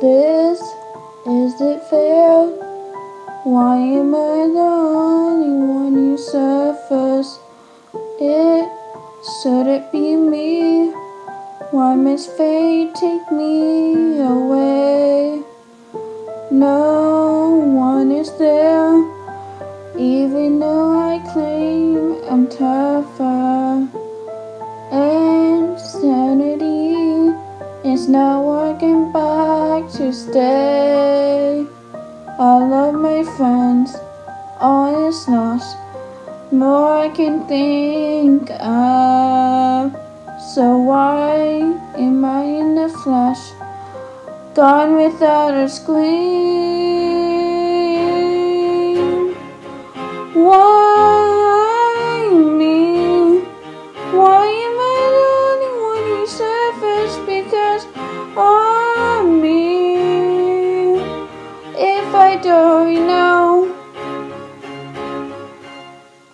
this? Is it fair? Why am I the only one who suffers? It should it be me? Why must fate take me away? No one is there, even though I claim I'm tougher. And sanity is not working to stay. All of my friends, all is lost. More I can think of. So why am I in the flesh? Gone without a scream. Why I die now,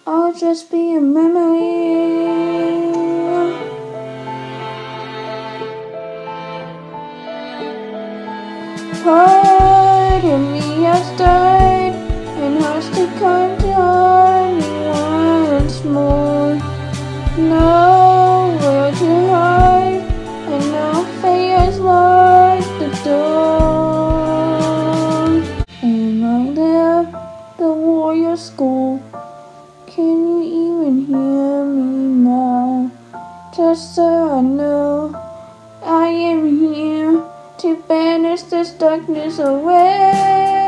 I'll just be a memory. Part of me has died and has to come school? Can you even hear me now? Just so I know, I am here to banish this darkness away.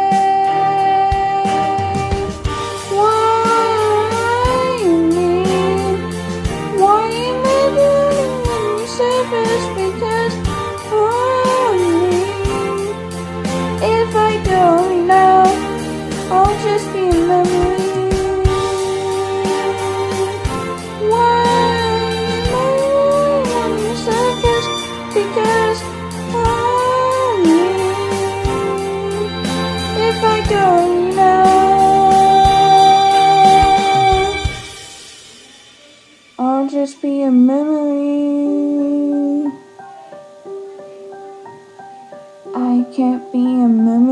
be a memory. I can't be a memory.